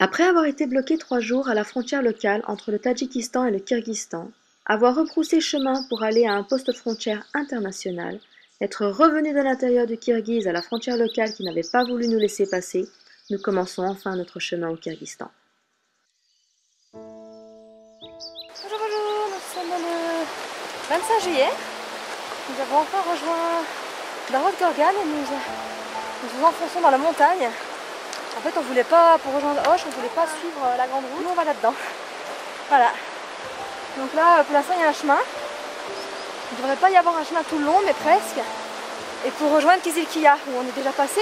Après avoir été bloqué trois jours à la frontière locale entre le Tadjikistan et le Kirghizistan, avoir rebroussé chemin pour aller à un poste frontière international, être revenu de l'intérieur du Kirghiz à la frontière locale qui n'avait pas voulu nous laisser passer, nous commençons enfin notre chemin au Kyrgyzstan. Bonjour, bonjour, nous sommes le 25 juillet. Nous avons enfin rejoint la route Gorgan et nous nous enfonçons dans la montagne. En fait, on voulait pas, pour rejoindre Hoche, on voulait pas suivre la grande route. Nous, on va là-dedans. Voilà. Donc là, pour l'instant, il y a un chemin. Il ne devrait pas y avoir un chemin tout le long, mais presque. Et pour rejoindre Kizilkiya, où on est déjà passé,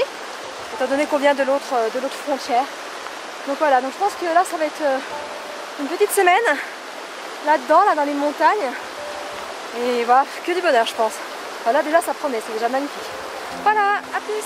étant donné qu'on vient de l'autre de l'autre frontière. Donc voilà, donc je pense que là, ça va être euh, une petite semaine là-dedans, là dans les montagnes. Et voilà, que du bonheur, je pense. Voilà, déjà, ça promet, c'est déjà magnifique. Voilà, à plus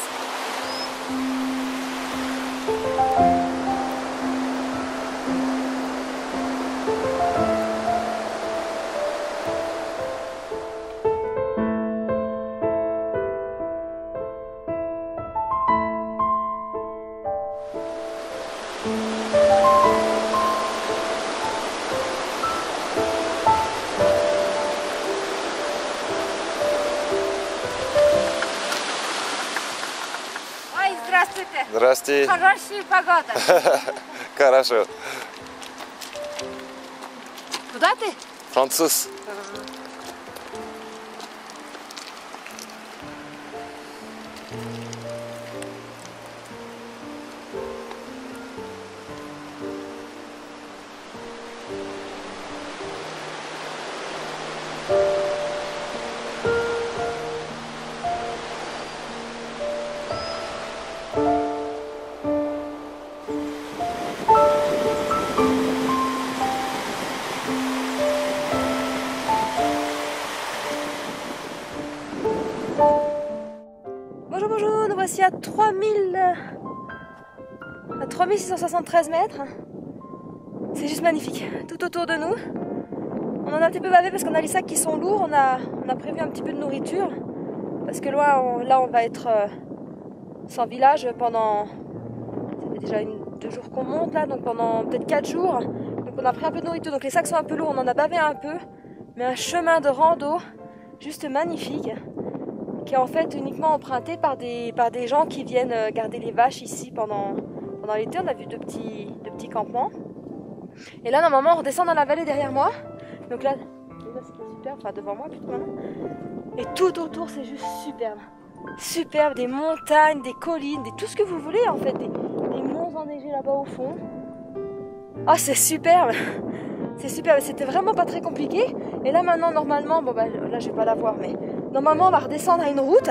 Хорошая погода. Хорошо. Куда ты? Француз. 3673 mètres. C'est juste magnifique, tout autour de nous. On en a un petit peu bavé parce qu'on a les sacs qui sont lourds, on a, on a prévu un petit peu de nourriture. Parce que là, on, là, on va être euh, sans village pendant... Ça fait déjà deux jours qu'on monte là, donc pendant peut-être quatre jours. Donc on a pris un peu de nourriture, donc les sacs sont un peu lourds, on en a bavé un peu. Mais un chemin de rando, juste magnifique qui est en fait uniquement emprunté par des, par des gens qui viennent euh, garder les vaches ici pendant, l'été. On a vu deux petits, deux petits campements. Et là, normalement, on redescend dans la vallée derrière moi. Donc là, déjà, c'était super, enfin devant moi plutôt maintenant. Et tout autour, c'est juste superbe. Superbe, des montagnes, des collines, des, tout ce que vous voulez en fait. Des, monts enneigés là-bas au fond. Ah, c'est superbe! C'est superbe, c'était vraiment pas très compliqué. Et là maintenant, normalement, bon bah là je vais pas la voir, mais normalement on va redescendre à une route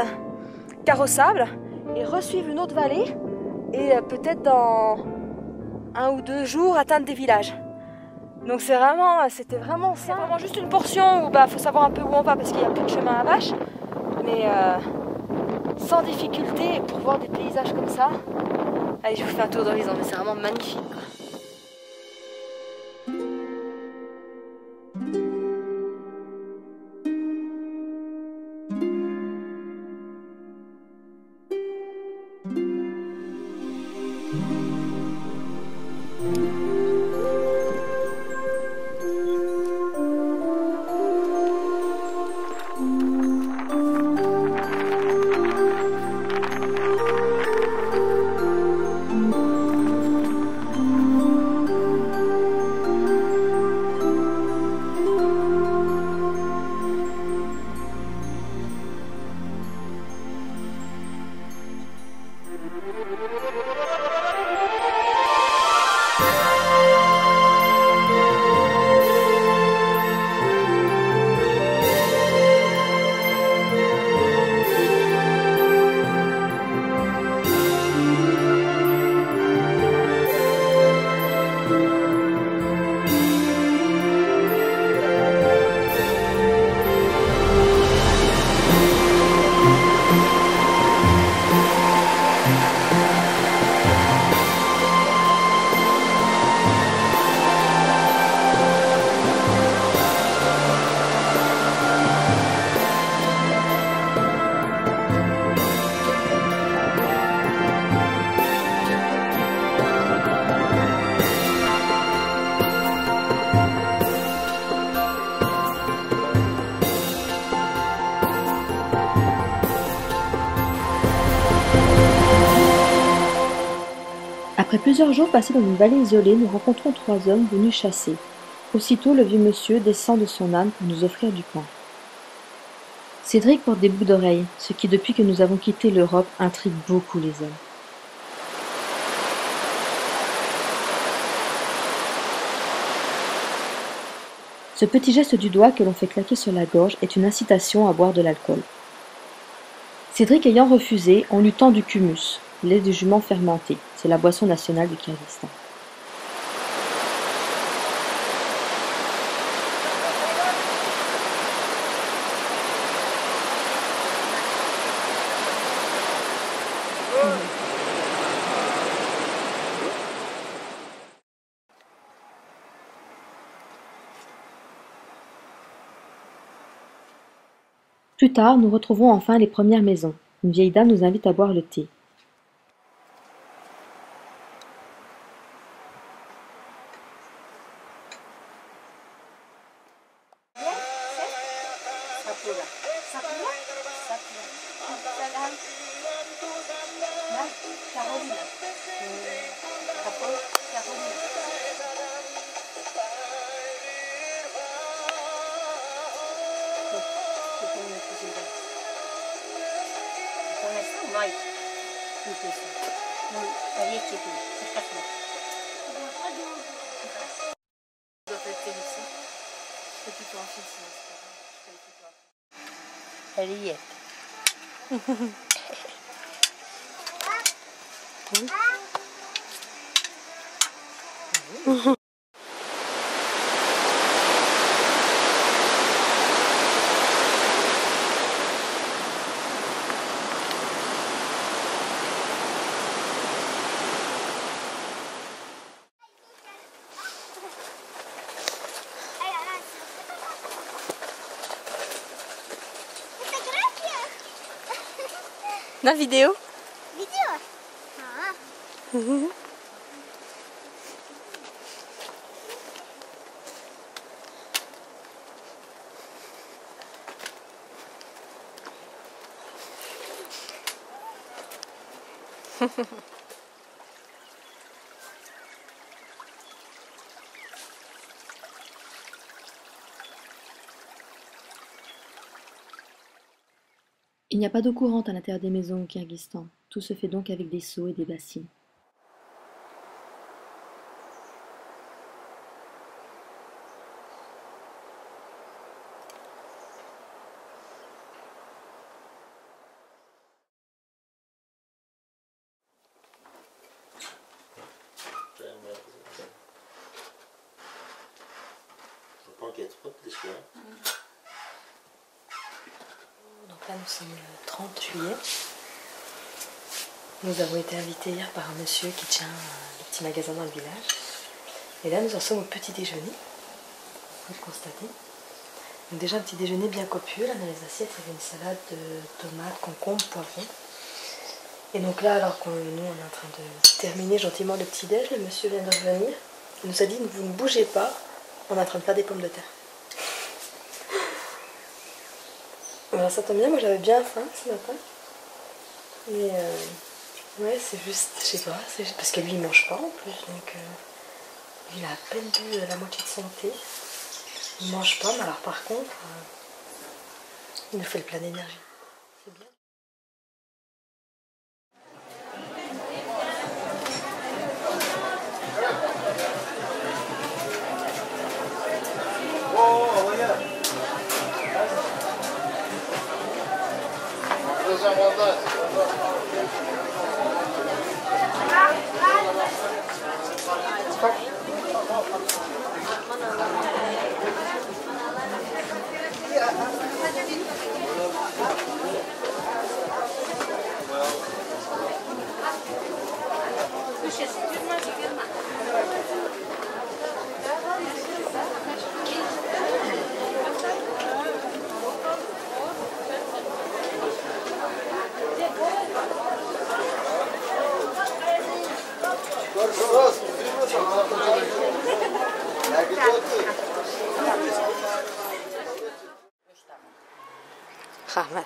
carrossable et resuivre une autre vallée et euh, peut-être dans un ou deux jours atteindre des villages. Donc c'est vraiment, c'était vraiment ça. Vraiment juste une portion où bah faut savoir un peu où on va parce qu'il y a plus de chemin à vache, mais euh, sans difficulté pour voir des paysages comme ça. Allez, je vous fais un tour d'horizon, mais c'est vraiment magnifique. Après plusieurs jours passés dans une vallée isolée, nous rencontrons trois hommes venus chasser. Aussitôt, le vieux monsieur descend de son âne pour nous offrir du pain. Cédric porte des boucles d'oreilles, ce qui, depuis que nous avons quitté l'Europe, intrigue beaucoup les hommes. Ce petit geste du doigt que l'on fait claquer sur la gorge est une incitation à boire de l'alcool. Cédric ayant refusé, on lui tend du kumus, lait de jument fermenté. C'est la boisson nationale du Kyrgyzstan. Plus tard, nous retrouvons enfin les premières maisons. Une vieille dame nous invite à boire le thé. La vidéo Vidéo Ah. Il n'y a pas d'eau courante à l'intérieur des maisons au Kyrgyzstan. Tout se fait donc avec des seaux et des bassines. Donc là, nous sommes le 30 juillet. Nous hier par un monsieur qui tient un petit magasin dans le village. Et là, nous en sommes au petit déjeuner. Vous le constatez. Donc déjà un petit déjeuner bien copieux. Là, dans les assiettes, il y avait une salade de tomates, concombres, poivrons. Et donc là, alors qu'on nous, on est en train de terminer gentiment le petit déj, le monsieur vient de revenir. Il nous a dit, vous ne bougez pas, on est en train de faire des pommes de terre. Alors ça tombe bien, moi j'avais bien faim ce matin. Mais euh, ouais, c'est juste, je sais pas, c'est juste parce que lui il mange pas en plus, donc euh, il a à peine euh, la moitié de son thé. Il mange pas, mais alors par contre, euh, il nous fait le plein d'énergie. C'est bien. Rahmat.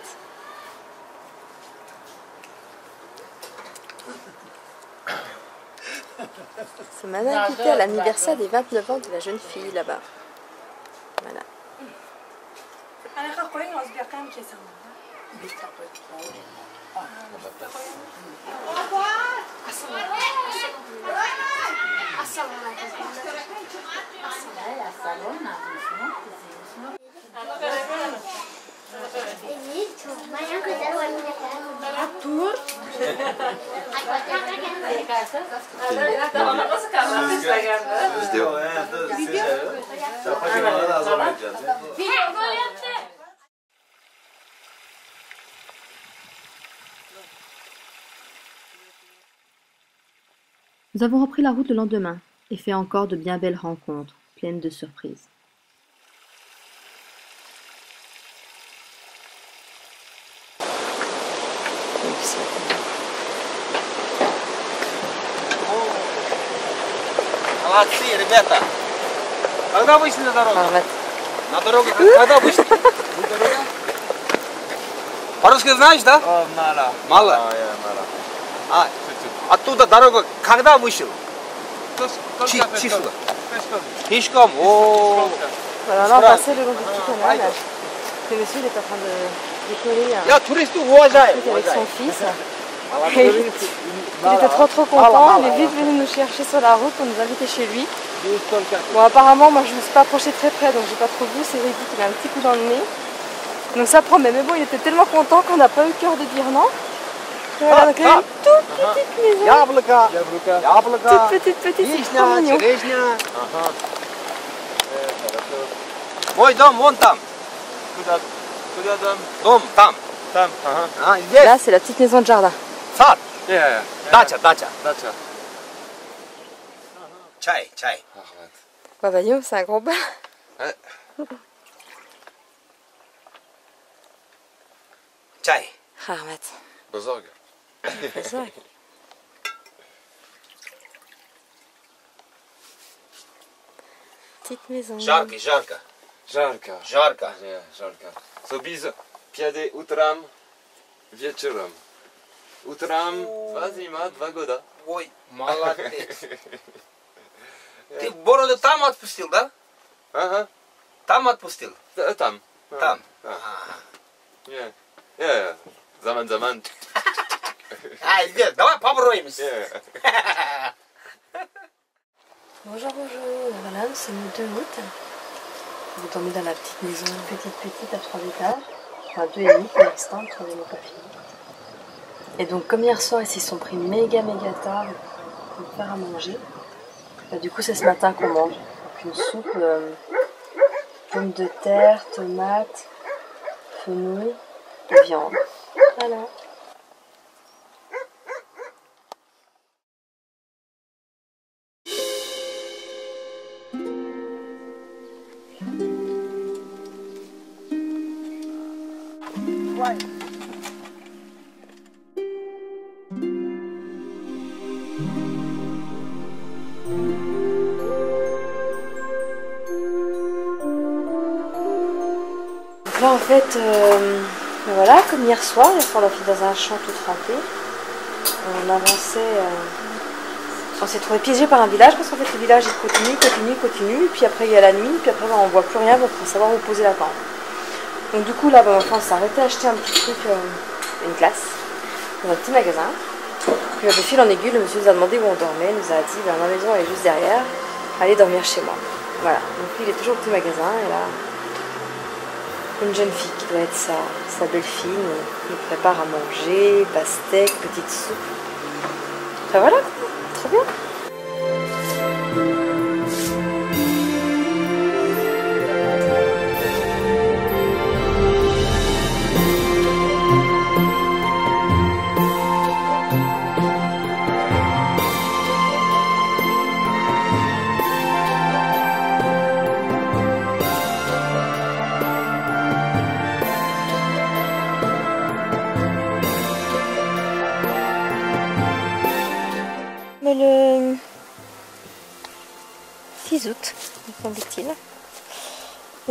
Qui était à l'anniversaire des 29 ans de la jeune fille là-bas. Nous avons repris la route le lendemain et fait encore de bien belles rencontres, pleines de surprises. Молодцы, ребята. Когда вышли на дорогу? Armat. На дорогу когда вышли? По-русски знаешь, да? Мало. Мало. А, 아, 또다 다른 강남 의쇼. 지수가. 히시컴, le sud est en train de décoller. Là, tous les Avec son fils. Il était trop trop content, il est vite venu nous chercher sur la route, pour nous inviter chez lui. Bon apparemment moi je me suis pas approchée très près donc j'ai pas trop vu, c'est vrai qu'il a un petit coup dans le nez. Donc ça promet, mais bon il était tellement content qu'on n'a pas eu le cœur de dire non. Яблоко. Яблоко. toute petite petite, c'est trop Вишня, mignon. черешня. Мой дом вон там. Куда, куда там? Дом там. Там, ага. А, здесь. Là c'est la petite maison de jardin. Сад. Я, я. Дача, дача. Дача. Чай, чай. Ахмед. Bah voyons, c'est un gros bain. Чай. Ahmed. Базарга. C'est Ça. Petite maison. Жарко, жарко. Жарко. Жарко. Жарко. So biz пьяды утром, вечером. Утром два зима, два года. Ой, молодец. Ты бороду там отпустил, да? Ага. Там отпустил? Да, Там. Там. А. Не. Я, я. Zaman zaman. А, здесь, давай поброемся. Я. Bonjour, bonjour. Voilà, nous sommes le 2 août. Vous dormez dans la petite maison, petite, petite, à trois étages. Enfin, deux et demi pour l'instant, le troisième n'est pas fini. Et donc, comme hier soir, ils s'y sont pris méga, méga tard pour nous faire à manger. Bah, du coup, c'est ce matin qu'on mange. Donc, une soupe, euh, pommes de terre, tomates, fenouil et viande. Voilà. Euh, ben voilà, comme hier soir, hier soir, on l'a dans un champ tout trempé. On avançait. euh, on s'est trouvé piégé par un village parce qu'en fait, le village il continue, continue, continue. Puis après, il y a la nuit. Puis après, ben, on voit plus rien. Faut savoir où poser la tente. Donc, du coup, là, ben, on s'est arrêté à acheter un petit truc, euh, une glace, dans un petit magasin. Puis, de fil en aiguille, le monsieur nous a demandé où on dormait. Il nous a dit ma maison est juste derrière. Allez dormir chez moi. Voilà. Donc, il est toujours au petit magasin. Et là, une jeune fille qui doit être sa, belle-fille nous, nous prépare à manger, pastèque, petite soupe. Enfin voilà, trop bien.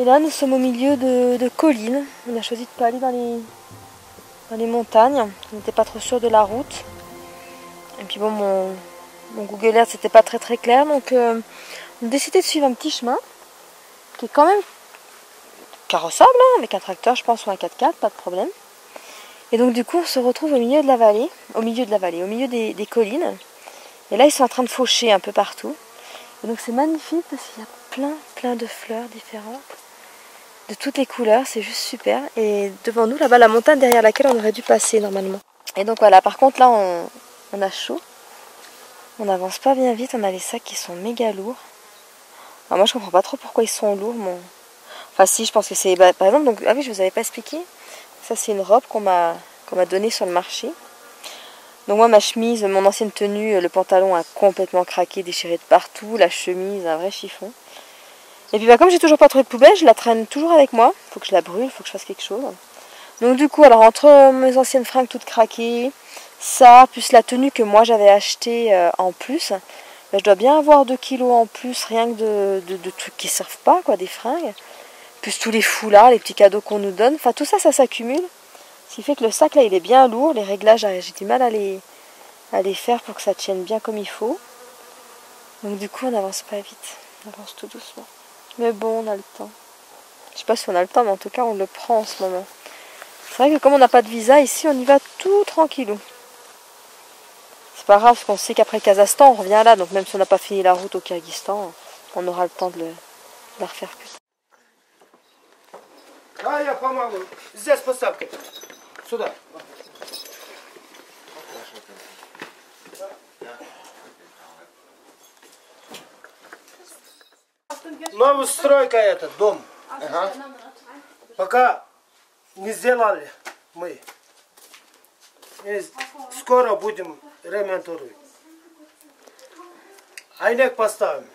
Et là, nous sommes au milieu de, collines. On a choisi de ne pas aller dans les, dans les montagnes. On n'était pas trop sûr de la route. Et puis bon, mon, Mon Google Earth c'était pas très très clair, donc euh, on a décidé de suivre un petit chemin qui est quand même carrossable, hein, avec un tracteur je pense ou un 4x4, pas de problème. Et donc du coup on se retrouve au milieu de la vallée, au milieu de la vallée, au milieu des, des collines. Et là ils sont en train de faucher un peu partout. Et donc c'est magnifique parce qu'il y a plein plein de fleurs différentes, de toutes les couleurs, c'est juste super. Et devant nous là-bas la montagne derrière laquelle on aurait dû passer normalement. Et donc voilà, par contre là on, on a chaud. On n'avance pas bien vite, on a les sacs qui sont méga lourds. Moi je comprends pas trop pourquoi ils sont lourds. Enfin si, je pense que c'est... bah, par exemple, donc... ah oui, je vous avais pas expliqué. Ça c'est une robe qu'on m'a qu'on m'a donnée sur le marché. Donc moi ma chemise, mon ancienne tenue, le pantalon a complètement craqué, déchiré de partout. La chemise, un vrai chiffon. Et puis bah, comme j'ai toujours pas trouvé de poubelle, je la traîne toujours avec moi. Faut que je la brûle, faut que je fasse quelque chose. Donc du coup, alors entre mes anciennes fringues toutes craquées, ça, plus la tenue que moi j'avais achetée euh, en plus, ben, je dois bien avoir 2 kilos en plus, rien que de, de, de trucs qui servent pas, quoi, des fringues. Plus tous les foulards, les petits cadeaux qu'on nous donne. Enfin, tout ça, ça s'accumule. Ce qui fait que le sac, là, il est bien lourd. Les réglages, j'ai du mal à les, à les faire pour que ça tienne bien comme il faut. Donc du coup, on n'avance pas vite. On avance tout doucement. Mais bon, on a le temps. Je sais pas si on a le temps, mais en tout cas, on le prend en ce moment. C'est vrai que comme on n'a pas de visa, ici, on y va tout tranquillou. C'est pas grave, parce qu'on sait qu'après le Kazakhstan, on revient là. Donc même si on n'a pas fini la route au Kyrgyzstan, on aura le temps de, le, de la refaire plus tard. А я помогу. Здесь поставьте. Сюда. Новая стройка это, дом. Aha. Пока не сделали мы. И скоро будем ремонтировать. Айнек поставим.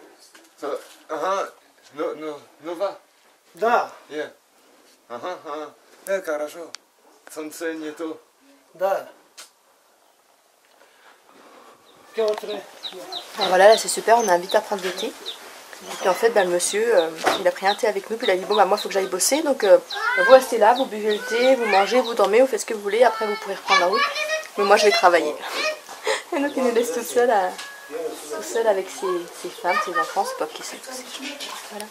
So, aha. No, no, nowa? Да, Nie. Aha, aha. E, хорошо. Солнце нету. да. Voilà, là c'est super, on a invité à prendre le thé. Puis en fait, ben, le monsieur, euh, il a pris un thé avec nous, puis il a dit bon bah moi il faut que j'aille bosser, donc euh, vous restez là, vous buvez le thé, vous mangez, vous dormez, vous faites ce que vous voulez, après vous pourrez reprendre la route. Mais moi je vais travailler. Et donc il nous laisse tout seul, à- tout seul avec ses, ses femmes, ses enfants, c'est pas qui c'est tous ces. Voilà.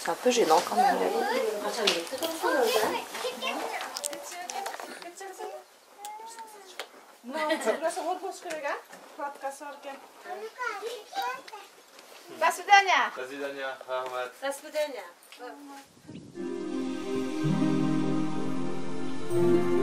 C'est un peu gênant quand même. До свидания. До свидания, Ахмед. До свидания. Bonsoir.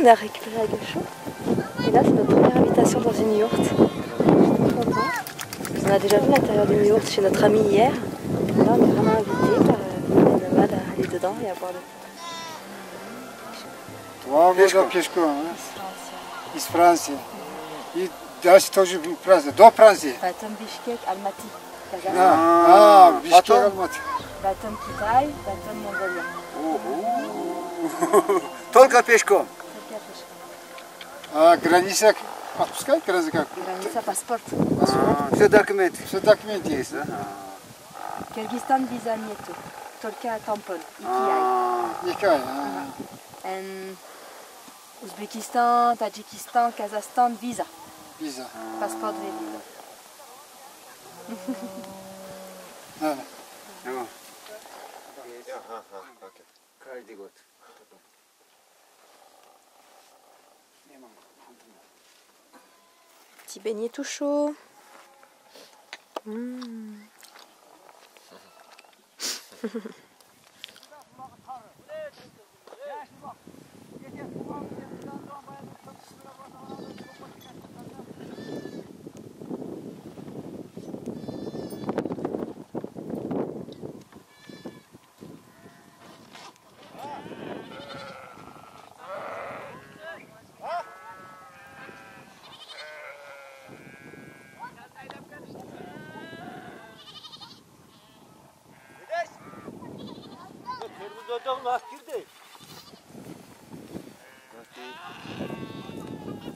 on a récupéré la chaud. Et là, c'est notre première invitation dans une yourte. On est content. On a déjà vu l'intérieur d'une yourte chez notre ami hier. Et là, on est vraiment invité par euh, les nomades à aller dedans et à boire le Два года пешком, а? из Франции. И дальше тоже в Франции, до Франции. Batum Bishkek, Almaty, А, а Бишкек, Алматы. Batum Kitaï, Batum Mongolia. Только пешком. А граница отпускать граница как? Граница паспорт. Все документы. Все документы есть, да? Kyrgyzstan visa нету. Только тампон, ETI. Никакая. а. And Ouzbékistan, Tadjikistan, Kazakhstan, visa. Виза. Passeport de visa. Да. Aha, aha, okej. Каждый год. Petit beignet tout chaud. Termiz Ocağın akirdi.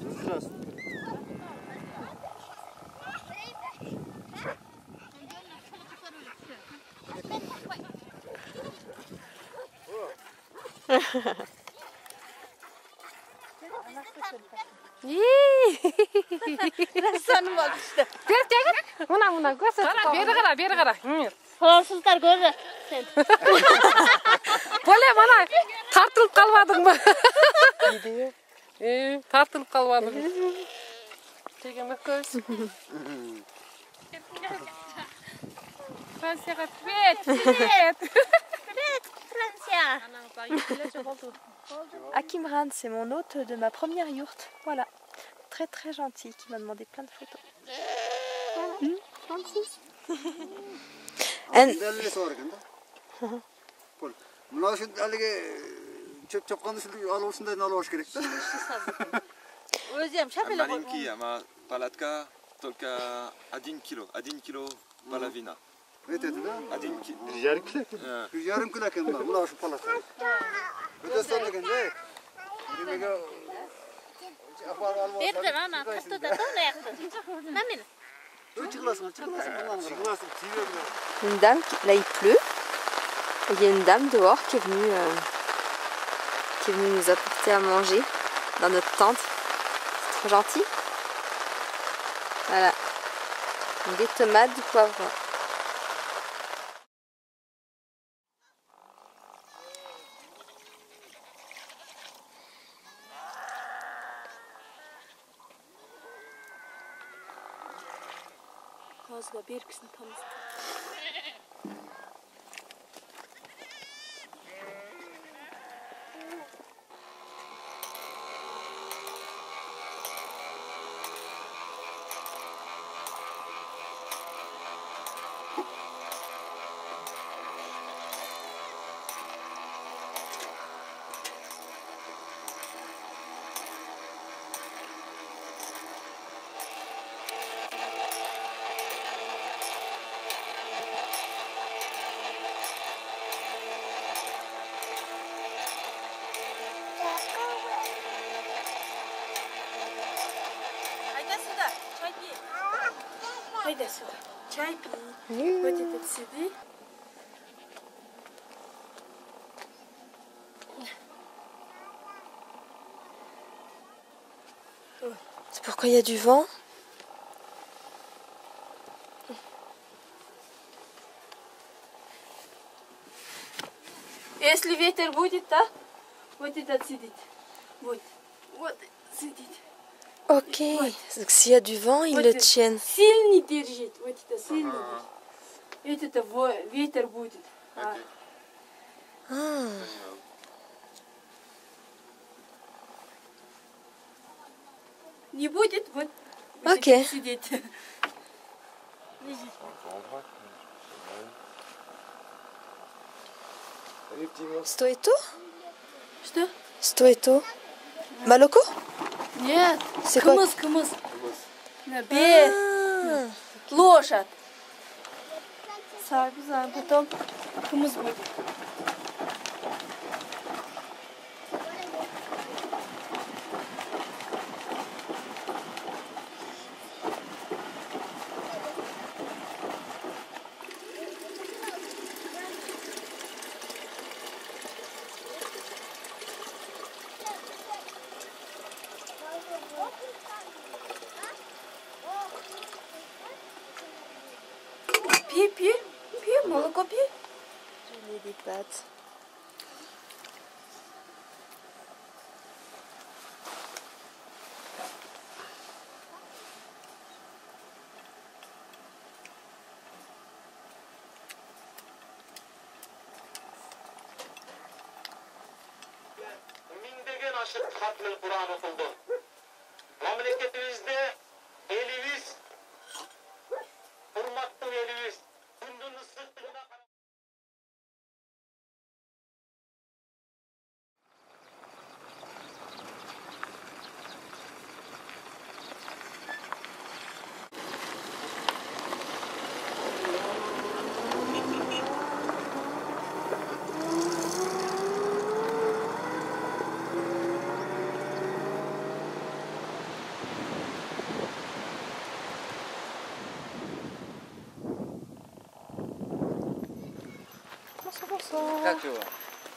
Hızlısın. Расаным болды işte. Бер тегін. Мына мына көрсетіп. Қара, бері қара, бері қара. Сен. Akimran, c'est mon hôte de ma première yourte. Voilà. Très très gentil, qui m'a demandé plein de photos. Dalile sorganda. Pol. Mına şu dalige çöp çapkanı şu alışında ne alış gerek. Özlem şapele Malinki, ama palatka, только один kilo, один kilo половина. Ne dedi lan? Один kilo. Yarım kilo. Şu yarım kilo kem var. Mına şu palata. Öte sonra gende. Yemeğe Afar alma. Derdim ana tatlı da ne yaptın? Namin. Çıklasın, çıklasın. Çıkmasın, çiğniyorum. une dame, qui- là il pleut. Et Il y a une dame dehors qui est venue, euh, qui est venue nous apporter à manger dans notre tente. C'est trop gentil. Voilà. Des tomates, du. Haydi C'est pourquoi il y a du vent Если ветер будет, да? Вот этот сидит. Вот. Вот сидит. Ok. Donc s'il y a du vent, ils Вот le это tiennent. Сильный держит. Вот это сильный держит. Это во- ветер будет. А, Ah. не будет, вот okay. сидеть. Стоит то? Что? Стоит то? Молоко? Нет. Кымыс, кымыс. Кымыс. Бе. А -а. Лошадь. Сагузан, потом кымыс будет. Hatmül Kur'an okuldu. Memleketimizde 53 Hurmatlı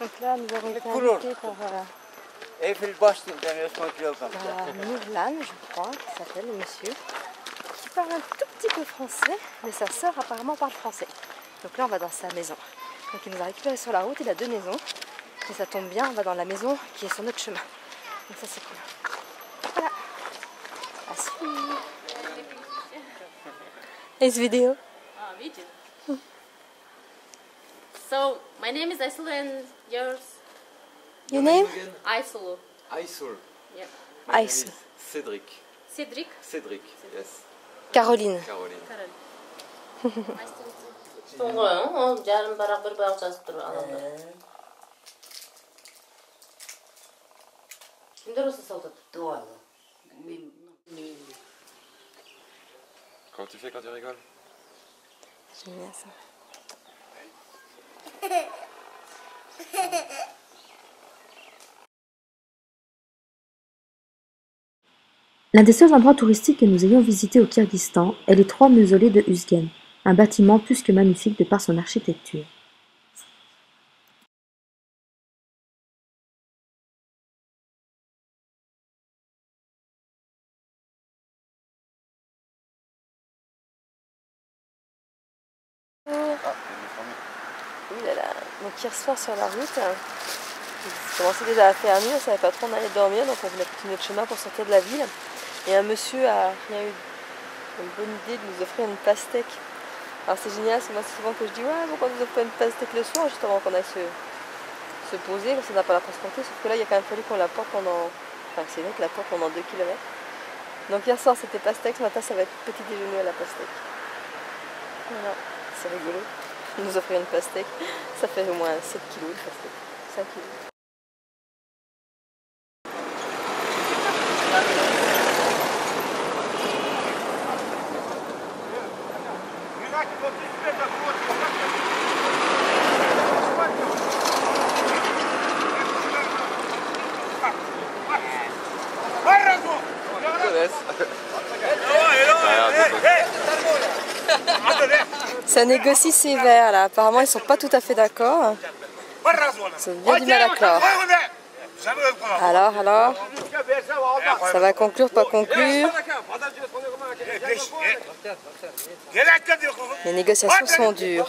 Donc là, nous avons été invités pour... Euh, voilà. Euh, je crois, qui s'appelle le monsieur, qui parle un tout petit peu français, mais sa sœur apparemment parle français. Donc là, on va dans sa maison. Donc il nous a récupéré sur la route, il a deux maisons. Et ça tombe bien, on va dans la maison qui est sur notre chemin. Donc ça, c'est cool. Voilà. À suivre. Est-ce vidéo? Ah, vidéo. So, my name is Aisulu and yours? Your name? Aisulu. Aïsoul. Yeah. Aïs. Cédric. Cedric. Cédric, yes. Caroline. Caroline. Nice to meet you. Соңғы, ол жарым барақ бір барақ жазып тұр адамдар. Кімдер осы солдат? Comment tu fais quand tu rigoles J'aime bien ça. L'un des seuls endroits touristiques que nous ayons visités au Kyrgyzstan est les trois mausolées de Uzgen, un bâtiment plus que magnifique de par son architecture. Hier soir sur la route, euh, il commençait déjà à faire nuit, on savait pas trop on allait dormir, donc on venait continuer notre chemin pour sortir de la ville. Et un monsieur a rien eu une bonne idée de nous offrir une pastèque. Alors c'est génial, que moi c'est souvent que je dis ouais pourquoi vous offrez une pastèque le soir juste avant qu'on aille se, se poser, parce qu'on n'a pas la transporter, sauf que là il a quand même fallu qu'on la porte pendant. Enfin c'est vrai que la porte pendant 2 km. Donc hier soir c'était pastèque, ce matin ça va être petit déjeuner à la pastèque. Voilà, c'est rigolo. Nous offrir une pastèque, ça fait au moins 7 kilos de pastèque. 5 kilos. Ça négocie sévère là. Apparemment, ils sont pas tout à fait d'accord. Ils ont bien du mal à clore. Alors, alors Ça va conclure, pas conclure Les négociations sont dures.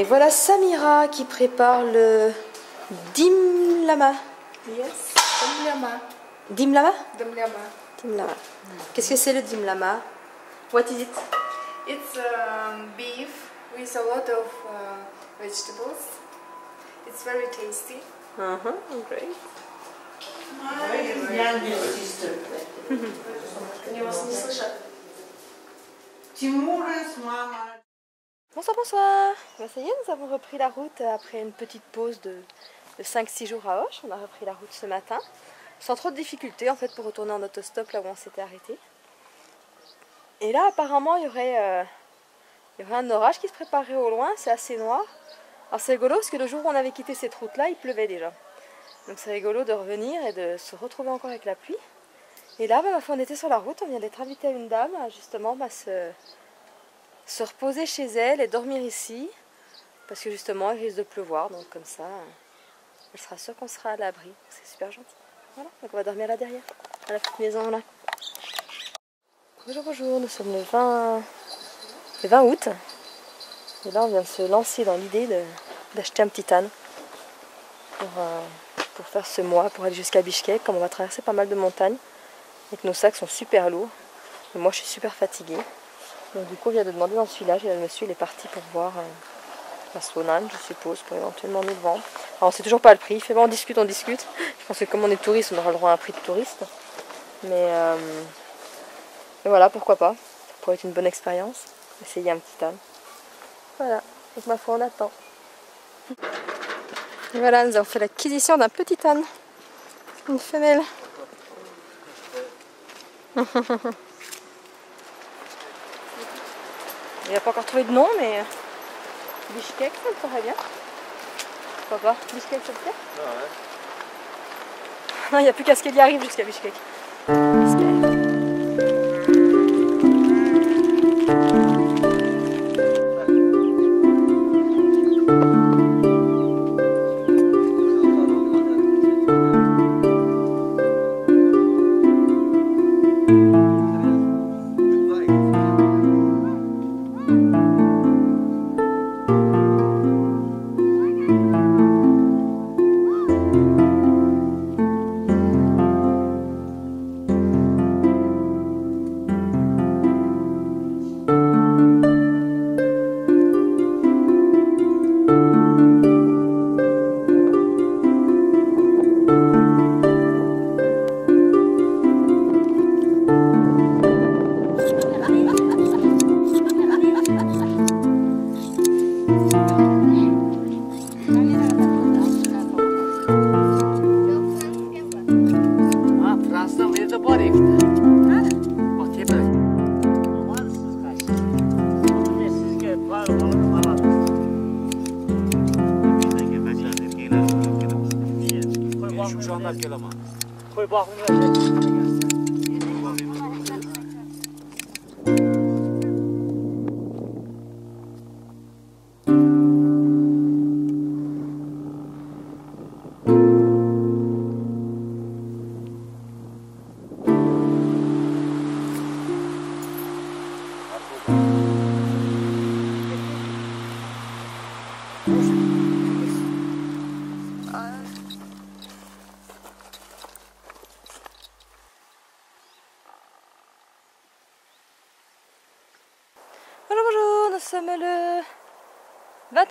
Et voilà Samira qui prépare le dim lama. Yes, Dumlama. Dim lama Dumlama. Dim lama. Qu'est-ce que c'est le dim lama What is it It's um, beef with a lot of uh, vegetables. It's very tasty. Uh-huh, great. Они вас не слышат. Bonsoir, bonsoir. Ben, ça y est, nous avons repris la route après une petite pause de, de 5-6 jours à Hoche. On a repris la route ce matin, sans trop de difficultés en fait pour retourner en autostop là où on s'était arrêté. Et là, apparemment, il y aurait, euh, il y aurait un orage qui se préparait au loin. C'est assez noir. Alors c'est rigolo parce que le jour où on avait quitté cette route là, il pleuvait déjà. Donc c'est rigolo de revenir et de se retrouver encore avec la pluie. Et là, foi, on était sur la route, on vient d'être invité à une dame justement bah, se, se reposer chez elle et dormir ici. Parce que justement, il risque de pleuvoir, donc comme ça, elle sera sûre qu'on sera à l'abri. C'est super gentil. Voilà, donc on va dormir là derrière, à la petite maison là. Bonjour, bonjour, nous sommes le 20, le 20 août. Et là, on vient de se lancer dans l'idée d'acheter un petit âne pour, euh, pour faire ce mois, pour aller jusqu'à Bishkek, comme on va traverser pas mal de montagnes. Et que nos sacs sont super lourds. Et moi, je suis super fatiguée. Donc, du coup, on vient de demander dans ce village. Et le monsieur, est parti pour voir euh, la son âne, je suppose, pour éventuellement nous le vendre. Alors, on sait toujours pas le prix. Fait on discute, on discute. Je pense que comme on est touriste, on aura le droit à un prix de touriste. Mais, euh, voilà, pourquoi pas. Ça pourrait être une bonne expérience. Essayer un petit âne. Voilà, donc ma foi, on attend. Et voilà, nous avons fait l'acquisition d'un petit âne. Une femelle. Il n'a pas encore trouvé de nom, mais Bishkek, ça le ferait bien. Pourquoi pas? Bishkek, ça le fait Non, il n'y a plus qu'à ce qu'elle y arrive jusqu'à. Bishkek.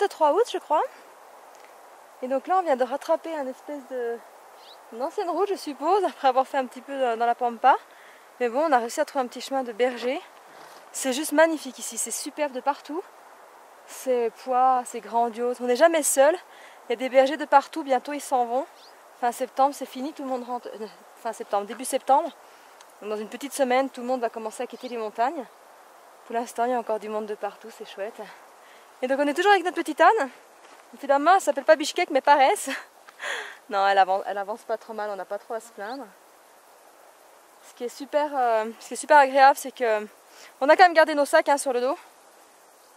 23 août, je crois. Et donc là, on vient de rattraper un espèce de. ancienne route, je suppose, après avoir fait un petit peu dans la pampa. Mais bon, on a réussi à trouver un petit chemin de berger. C'est juste magnifique ici, c'est superbe de partout. C'est poids, c'est grandiose. On n'est jamais seul. Il y a des bergers de partout, bientôt ils s'en vont. Fin septembre, c'est fini, tout le monde rentre. euh, Fin septembre, début septembre. Dans une petite semaine, tout le monde va commencer à quitter les montagnes. Pour l'instant, il y a encore du monde de partout, c'est chouette. Et donc on est toujours avec notre petite Anne. Évidemment, elle s'appelle pas Bishkek, mais Paresse. Non, elle avance, elle avance pas trop mal, on n'a pas trop à se plaindre. Ce qui est super, euh, agréable, c'est que on a quand même gardé nos sacs hein, sur le dos.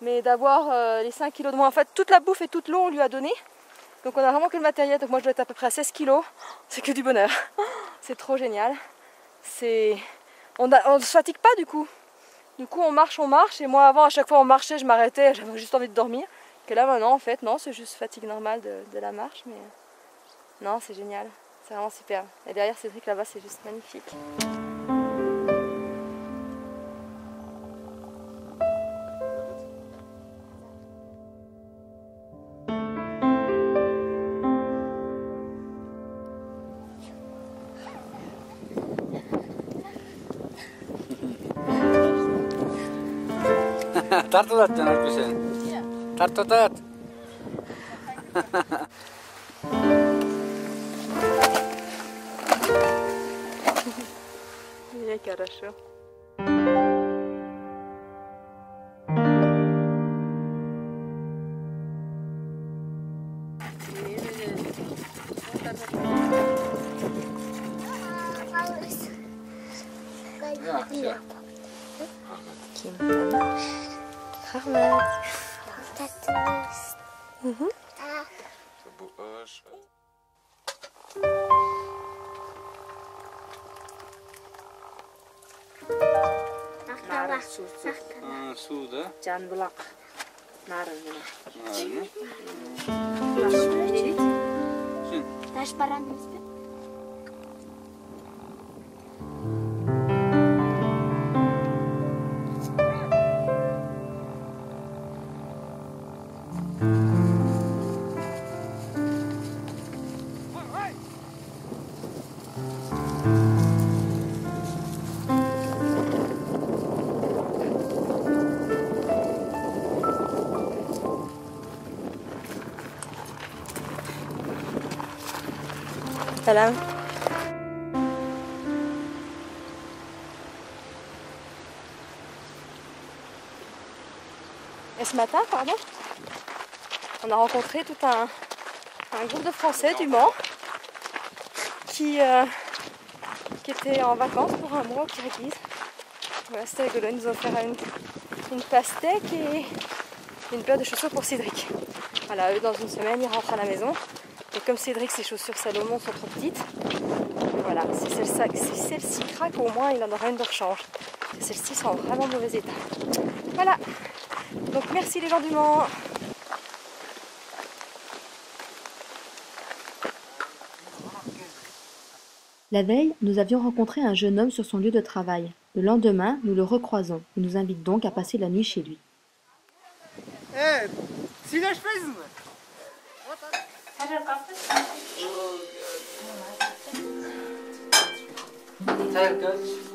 Mais d'avoir euh, les 5 kilos de moins, en fait, toute la bouffe et toute l'eau, on lui a donné. Donc on a vraiment que le matériel, donc moi je dois être à peu près à 16 kilos. C'est que du bonheur. C'est trop génial. On ne se fatigue pas du coup. Du coup, on marche, on marche. Et moi, avant, à chaque fois, on marchait, je m'arrêtais, j'avais juste envie de dormir. Que là, maintenant, en fait, non, c'est juste fatigue normale de, de la marche. Mais non, c'est génial. C'est vraiment super. Et derrière Cédric, là-bas, c'est juste magnifique. Tart odat Cenab-ı Hüseyin. Tart odat. Yine yarışıyor. Su da. Et ce matin, pardon, on a rencontré tout un, un groupe de Français du Mans qui, euh, qui étaient en vacances pour un mois au Kirghiz. Voilà, c'était rigolo, ils nous ont offert une, une pastèque et une paire de chaussures pour Cédric. Voilà, eux dans une semaine ils rentrent à la maison. Comme Cédric, ses chaussures Salomon sont trop petites, voilà, si celle-ci celle craque, au moins il en aura une de rechange. Celles-ci sont en vraiment mauvais état. Voilà. Donc merci les gens du Mans. La veille, nous avions rencontré un jeune homme sur son lieu de travail. Le lendemain, nous le recroisons. Il nous invite donc à passer la nuit chez lui. 살을 깎았어. 잘 끝.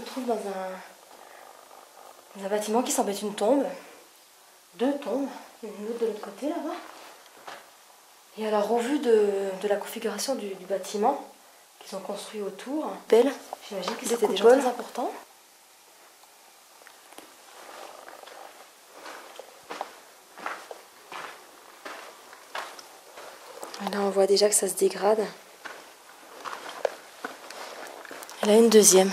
Me trouve dans un, dans un bâtiment qui semble être une tombe. Deux tombes, une autre de l'autre côté là-bas. Et alors, au vu de, de la configuration du, du bâtiment qu'ils ont construit autour, belle, j'imagine que c'était des gens très importants. Là, on voit déjà que ça se dégrade. Et là, une deuxième.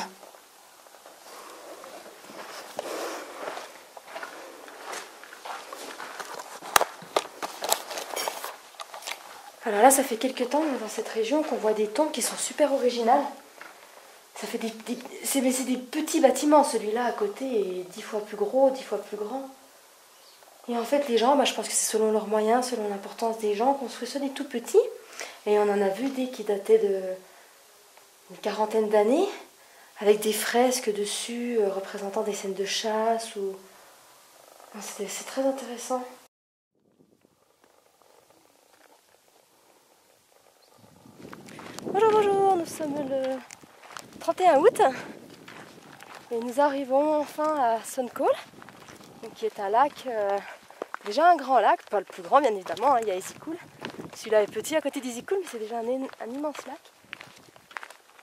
Ça fait quelques temps dans cette région qu'on voit des tombes qui sont super originales. Ça fait des, c'est, mais c'est des petits bâtiments. Celui-là à côté est dix fois plus gros, dix fois plus grand. Et en fait, les gens, bah, je pense que c'est selon leurs moyens, selon l'importance des gens, construisent soit des tout petits. Et on en a vu des qui dataient de une quarantaine d'années, avec des fresques dessus euh, représentant des scènes de chasse. Ou... C'est, c'est très intéressant. Bonjour, bonjour, nous sommes le 31 août et nous arrivons enfin à Suncall, qui est un lac, euh, déjà un grand lac, pas le plus grand bien évidemment, hein, il y a Easycool. Celui-là est petit à côté d'Easycool, mais c'est déjà un immense lac.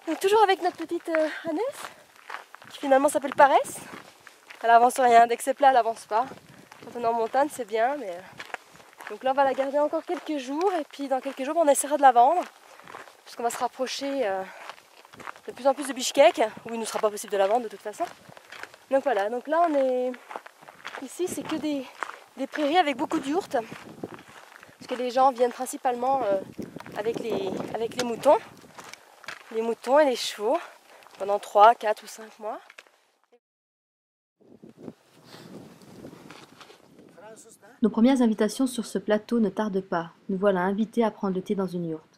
Donc toujours avec notre petite euh, Annès, qui finalement s'appelle Paresse. Elle avance rien, dès que c'est plat, elle avance pas. Quand on est en montagne, c'est bien, mais... euh, Donc là, on va la garder encore quelques jours, et puis dans quelques jours, on essaiera de la vendre puisqu'on va se rapprocher euh, de plus en plus de Bishkek, où il ne sera pas possible de la vendre de toute façon. Donc voilà, donc là on ici, c'est que des, prairies avec beaucoup de yourtes, parce que les gens viennent principalement euh, avec, les, avec les moutons, les moutons et les chevaux, pendant 3, 4 ou 5 mois. Nos premières invitations sur ce plateau ne tardent pas. Nous voilà invités à prendre le thé dans une yourte.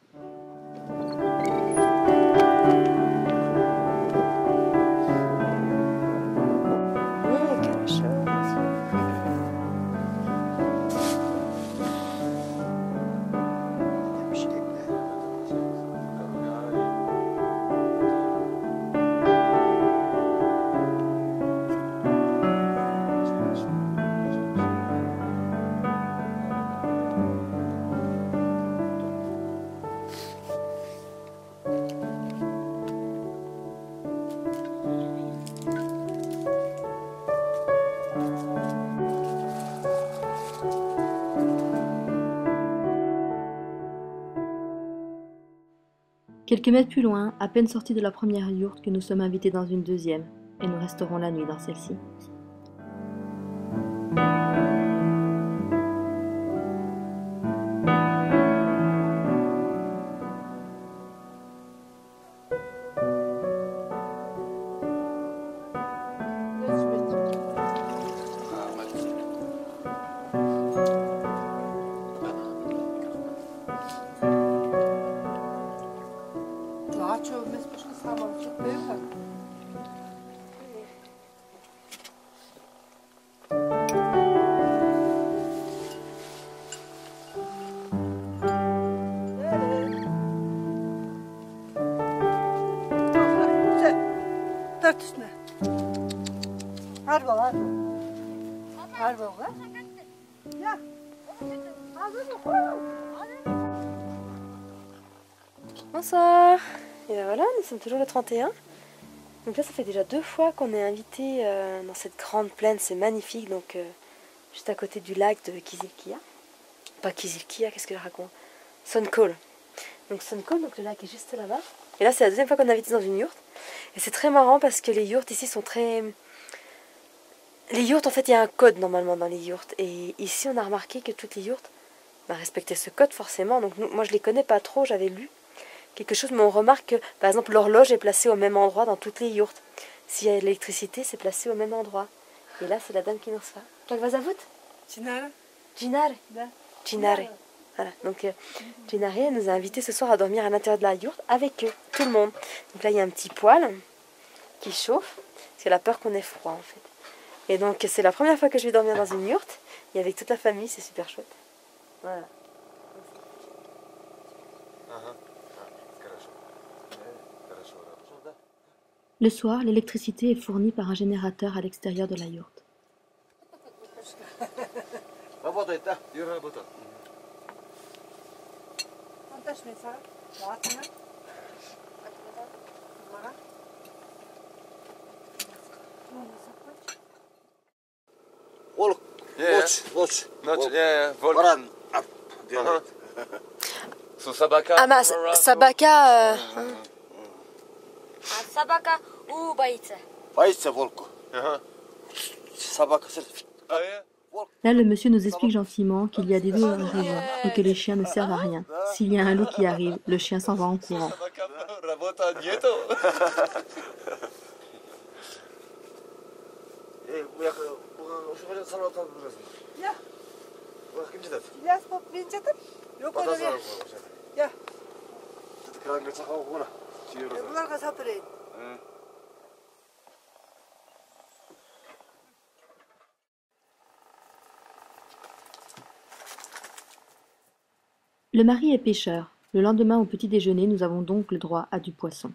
Quelques mètres plus loin, à peine sortis de la première yourte, que nous sommes invités dans une deuxième, et nous resterons la nuit dans celle-ci. Bonsoir Et ben voilà, nous sommes toujours le 31. Donc là, ça fait déjà deux fois qu'on est invité euh, dans cette grande plaine, c'est magnifique, donc euh, juste à côté du lac de Kizilkia. Pas Kizilkia, qu'est-ce que je raconte? Suncall. Donc Suncall, donc le lac est juste là-bas. Et là, c'est la deuxième fois qu'on est invité dans une yourte. Et c'est très marrant parce que les yourtes ici sont très les yurts, en fait, il y a un code normalement dans les yurts. Et ici, on a remarqué que toutes les yurts bah, respectaient ce code forcément. Donc moi, je ne les connais pas trop, j'avais lu quelque chose, mais on remarque que, par exemple, l'horloge est placée au même endroit dans toutes les yurts. S'il y a l'électricité, c'est placé au même endroit. Et là, c'est la dame qui nous va. Jak was zavut Ginare. Ginare. Ginare. Voilà, donc euh, Ginare, elle nous a invités ce soir à dormir à l'intérieur de la yurte avec tout le monde. Donc là, il y a un petit poêle qui chauffe, parce qu'elle a peur qu'on ait froid en fait. Et donc, c'est la première fois que je vais dormir dans une yourte, et avec toute la famille, c'est super chouette. Voilà. Le soir, l'électricité est fournie par un générateur à l'extérieur de la yourte. Yeah, watch, watch. Not, well, yeah, Vol Run. Up. Uh -huh. so Sabaka. Ah, bah, Sabaka. Euh, ah, Sabaka ou Baïtse Baïtse, Volko. Uh -huh. Sabaka, c'est. Ah, yeah. Là, le monsieur nous explique gentiment qu'il y a des loups dans le ah, vivant et que les chiens ne servent à rien. S'il y a un loup qui arrive, le chien s'en va en courant. Le mari est pêcheur. Le lendemain au petit déjeuner, nous avons donc le droit à du poisson.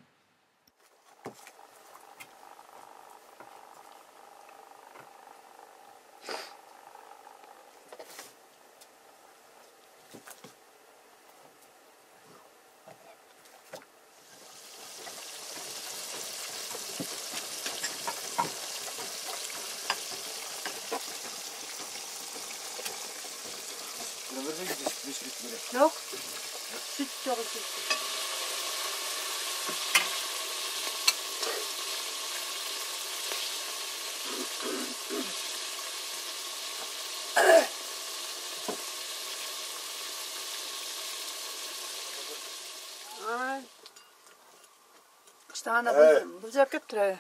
Sana evet. bucak etre.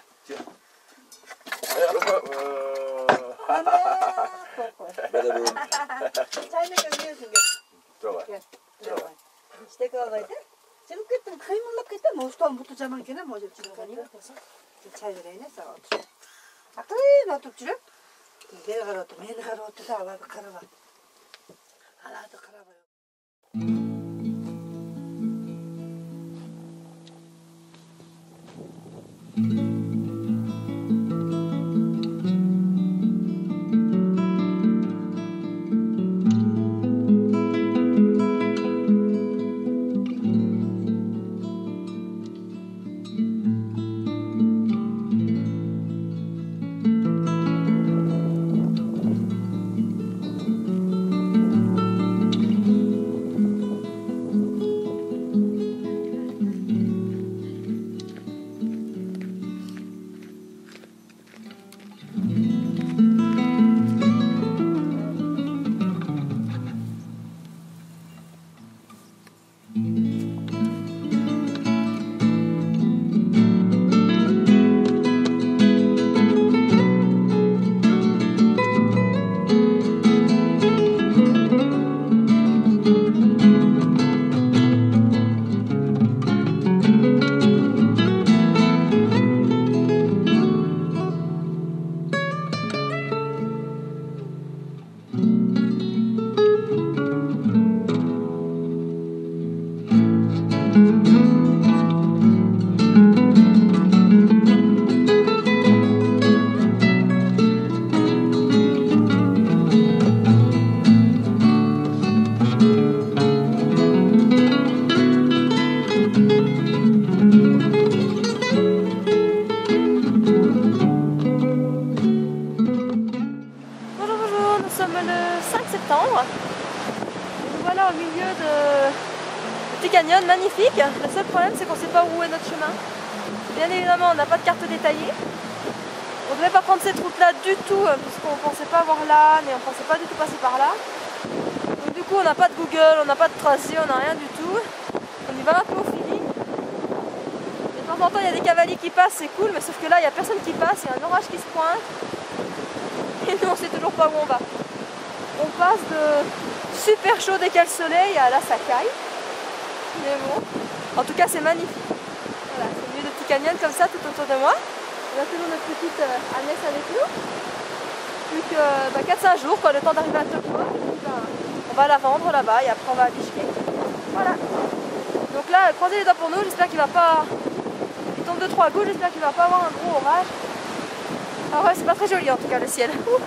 Böyle bu. Çay mı koyuyorsun? Çorba. Çorba. İşte kahvaltı. 지금 그때 거의 못 먹겠 다. 뭐 수도 못 잡은 게는 뭐지 지금 거 니? 차이래 내 서. 아 그래 나도 줄 여. 내가 가라도 내가 가라도 다 와서 가라 봐. 알아도 가라 봐. On ne devait pas prendre cette route-là du tout, euh, puisqu'on ne pensait pas voir l'âne et on ne pensait pas du tout passer par là. Donc du coup, on n'a pas de Google, on n'a pas de tracé, on n'a rien du tout. On y va un peu au feeling. De temps en temps, il y a des cavaliers qui passent, c'est cool, mais sauf que là, il n'y a personne qui passe, il y a un orage qui se pointe. Et nous, on sait toujours pas où on va. On passe de super chaud dès qu'il y a le soleil à la sacaille. Mais bon, en tout cas, c'est magnifique. Voilà, c'est au milieu de petits comme ça tout autour de moi. On a toujours notre petite euh, Agnès avec nous. Plus que bah, 4-5 jours, quoi, le temps d'arriver à Tokyo. Bah, on va la vendre là-bas et après on va à Bishkek. Voilà. Donc là, croisez les doigts pour nous. J'espère qu'il va pas. Il tombe 2-3 gouttes, j'espère qu'il va pas avoir un gros orage. Ah ouais, c'est pas très joli en tout cas le ciel. Ouh.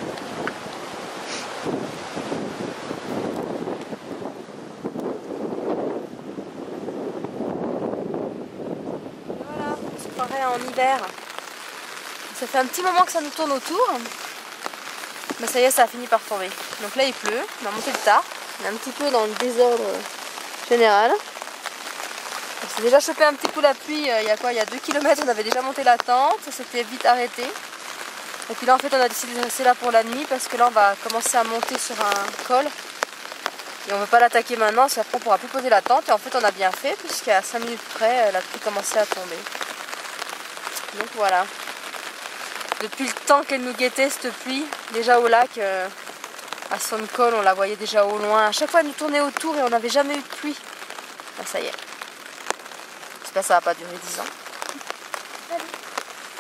Voilà, on se Ça fait un petit moment que ça nous tourne autour. Mais ça y est, ça a fini par tomber. Donc là il pleut, on a monté le tard. On est un petit peu dans le désordre général. On s'est déjà chopé un petit coup la pluie euh, il y a quoi Il y a 2 km, on avait déjà monté la tente, ça s'était vite arrêté. Et puis là en fait on a décidé de rester là pour la nuit parce que là on va commencer à monter sur un col. Et on ne veut pas l'attaquer maintenant parce qu'après on pourra plus poser la tente. Et en fait on a bien fait puisqu'à 5 minutes près euh, la pluie commençait à tomber. Donc voilà. Depuis le temps qu'elle nous guettait cette pluie, déjà au lac, euh, à son col, on la voyait déjà au loin. À chaque fois, elle nous tournait autour et on n'avait jamais eu de pluie. Là, ça y est. J'espère que ça va pas durer 10 ans.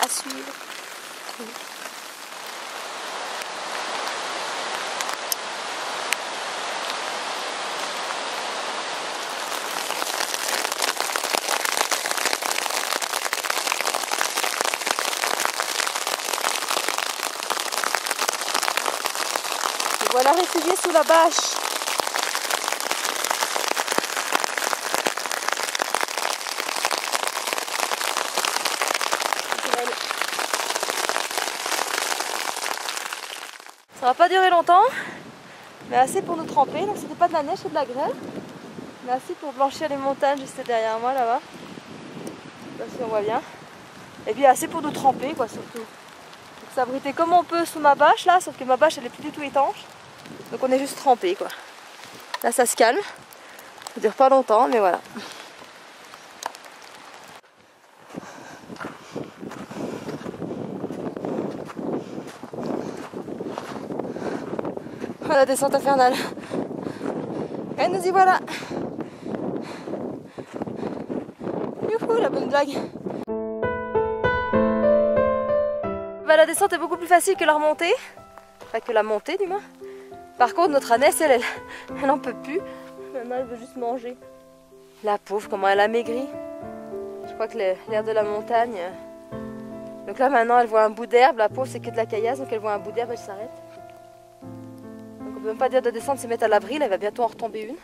À suivre. Voilà réfugié sous la bâche. Ça va pas durer longtemps, mais assez pour nous tremper. Donc c'était pas de la neige, c'est de la grêle. Mais assez pour blanchir les montagnes juste derrière moi là-bas. Pas si on voit bien. Et puis assez pour nous tremper quoi surtout. Donc s'abriter comme on peut sous ma bâche là, sauf que ma bâche elle est plus du tout étanche. Donc on est juste trempé quoi. Là ça se calme. Ça dure pas longtemps mais voilà. La descente infernale. Et nous y voilà. Youhou, la bonne blague. Bah, la descente est beaucoup plus facile que la remontée. Enfin, que la montée, du moins. Par contre, notre ânesse, elle, elle, elle en peut plus. Maintenant, elle veut juste manger. La pauvre, comment elle a maigri. Je crois que l'air de la montagne. euh, Donc là, maintenant, elle voit un bout d'herbe. La pauvre, c'est que de la caillasse. Donc elle voit un bout d'herbe, elle s'arrête. Donc on peut même pas dire de descendre, se mettre à l'abri. Elle va bientôt en retomber une.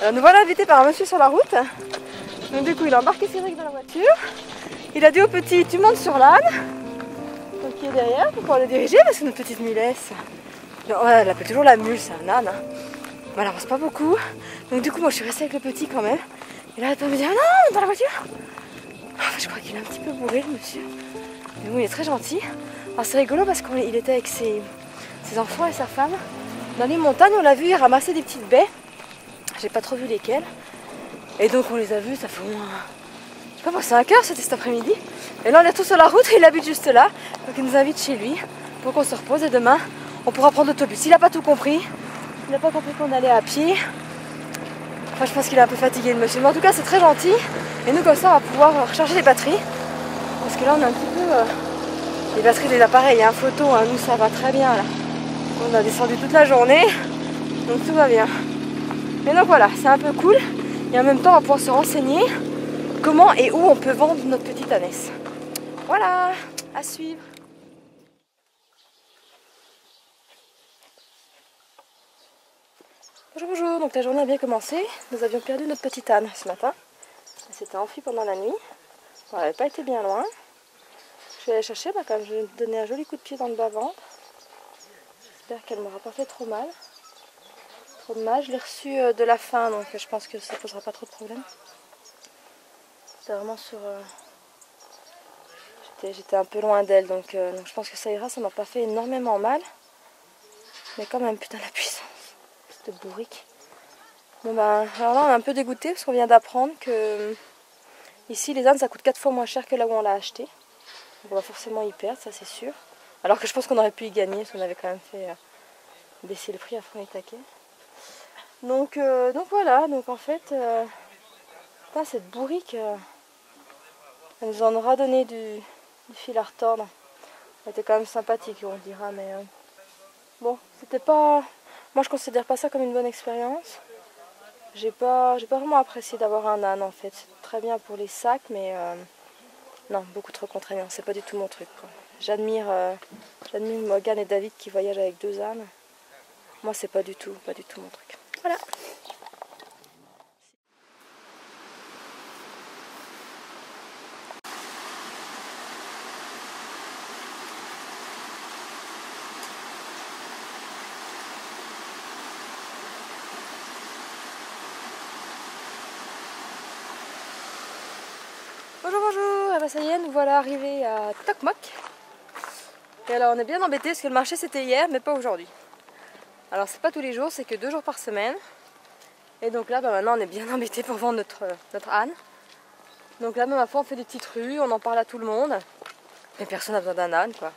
Alors nous voilà invités par un monsieur sur la route. Donc du coup il a embarqué Cédric dans la voiture. Il a dit au petit tu montes sur l'âne. Donc qui est derrière pour pouvoir le diriger parce que notre petite. Non, ouais, elle appelle toujours la mule, c'est un âne. hein. Mais elle avance pas beaucoup. Donc du coup moi je suis restée avec le petit quand même. Et là elle me dire non monte dans la voiture. Enfin, je crois qu'il est un petit peu bourré le monsieur. Mais bon il est très gentil. Alors c'est rigolo parce qu'il était avec ses enfants et sa femme. Dans les montagnes on l'a vu, il ramassait des petites baies. J'ai pas trop vu lesquelles. Et donc on les a vus, ça fait au moins. Je sais pas moi, 5 heures, c'était cet après-midi. Et là on est tous sur la route il habite juste là. Donc il nous invite chez lui pour qu'on se repose et demain on pourra prendre l'autobus. Il n'a pas tout compris. Il n'a pas compris qu'on allait à pied. Enfin je pense qu'il est un peu fatigué le monsieur. Mais en tout cas c'est très gentil. Et nous comme ça on va pouvoir recharger les batteries. Parce que là on a un petit peu euh, les batteries des appareils, hein, photo, hein. nous ça va très bien là. On a descendu toute la journée. Donc tout va bien. Mais donc voilà, c'est un peu cool. Et en même temps, on va pouvoir se renseigner comment et où on peut vendre notre petite ânesse. Voilà, à suivre. Bonjour, bonjour. Donc la journée a bien commencé. Nous avions perdu notre petite âne ce matin. Elle s'était enfuie pendant la nuit. Bon, elle n'avait pas été bien loin. Je vais aller chercher, bah, quand même, je vais lui donner un joli coup de pied dans le bas-ventre. Qu'elle m'aura pas fait trop mal. Trop de mal. Je l'ai reçue euh, de la fin, donc je pense que ça posera pas trop de problème. C'était vraiment sur. euh, j'étais- un peu loin d'elle, donc, euh, je pense que ça ira. Ça m'a pas fait énormément mal. Mais quand même, putain, la puissance. Cette bourrique. Bon ben, alors là, on est un peu dégoûté parce qu'on vient d'apprendre que euh, ici, les ânes, ça coûte 4 fois moins cher que là où on l'a acheté. Donc on va forcément y perdre, ça c'est sûr. Alors que je pense qu'on aurait pu y gagner parce qu'on avait quand même fait euh, baisser le prix à fond et taquet. Donc, euh, donc voilà, donc en fait, euh, cette bourrique, elle nous en aura donné du, fil à retordre. Elle était quand même sympathique, on dira, mais bon, c'était pas. Moi je considère pas ça comme une bonne expérience. J'ai pas, pas vraiment apprécié d'avoir un âne en fait. C'est très bien pour les sacs, mais non, beaucoup trop contraignant. C'est pas du tout mon truc. J'admire, euh, j'admire Morgan et David qui voyagent avec deux ânes. Moi, c'est pas du tout, pas du tout mon truc. Voilà. Bonjour, bonjour. Ah bah ça y est, nous voilà arrivés à Tokmok. Et alors on est bien embêtés parce que le marché c'était hier mais pas aujourd'hui. Alors c'est pas tous les jours, c'est que deux jours par semaine. Et donc là bah, maintenant on est bien embêtés pour vendre notre, notre âne. Donc là, bah, ma foi, on fait des petites rues, on en parle à tout le monde. Mais personne n'a besoin d'un âne quoi.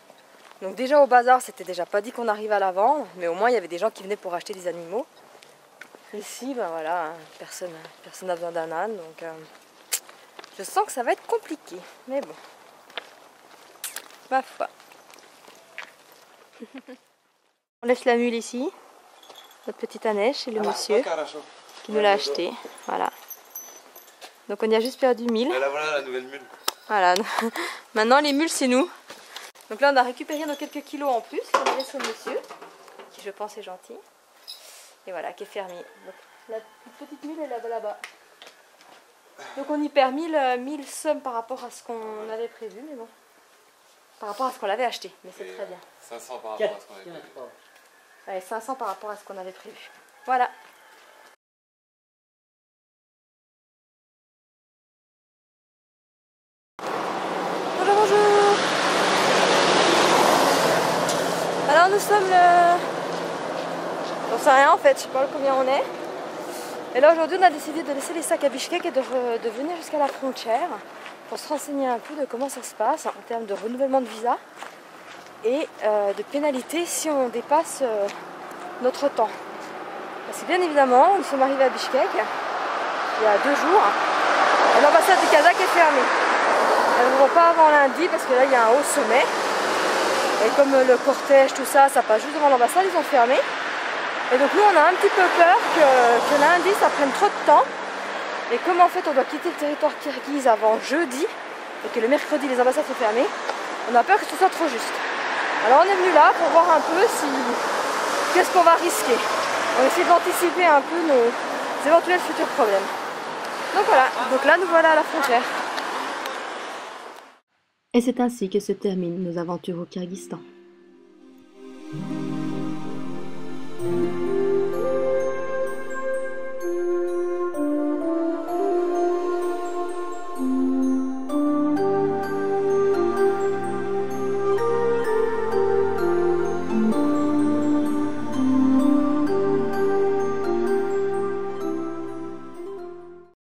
Donc déjà au bazar, c'était déjà pas dit qu'on arrivait à la vendre, mais au moins il y avait des gens qui venaient pour acheter des animaux. Ici, ben voilà, hein, personne personne n'a besoin d'un âne, donc euh, je sens que ça va être compliqué. Mais bon, ma foi. On laisse la mule ici, notre petite Anèche et le monsieur qui nous l'a acheté. Voilà. Donc on y a juste perdu 1000. Et là voilà la nouvelle mule. Voilà. Maintenant les mules c'est nous. Donc là on a récupéré nos quelques kilos en plus qu'on a laissé au monsieur, qui je pense est gentil. Et voilà, qui est fermier. Donc la petite mule est là-bas. là-bas. Donc on y perd 1000, euh, 1000 sommes par rapport à ce qu'on avait prévu, mais bon. Par rapport à ce qu'on l'avait acheté, mais c'est très bien. 500 par rapport à ce qu'on avait prévu. Ouais, 500 par rapport à ce qu'on avait prévu. Voilà. Bonjour, bonjour. Alors nous sommes le... J'en sais rien en fait, je sais pas combien on est. Et là aujourd'hui on a décidé de laisser les sacs à Bishkek et de, de venir jusqu'à la frontière pour se renseigner un peu de comment ça se passe en termes de renouvellement de visa et euh, de pénalité si on dépasse euh, notre temps. Parce que bien évidemment, nous sommes arrivés à Bishkek il y a deux jours et l'ambassade du Kazakh est fermée. Elles ne pas avant lundi parce que là il y a un haut sommet. Et comme euh, le cortège, tout ça, ça passe juste devant l'ambassade, ils ont fermé. Et donc nous on a un petit peu peur que lundi ça prenne trop de temps. Et comme en fait on doit quitter le territoire kirghiz avant jeudi et que le mercredi les ambassades sont fermées, on a peur que ce soit trop juste. Alors on est venu là pour voir un peu si qu'est-ce qu'on va risquer. On essaie d'anticiper un peu nos éventuels futurs problèmes. Donc voilà, donc là nous voilà à la frontière. Et c'est ainsi que se terminent nos aventures au Kyrgyzstan.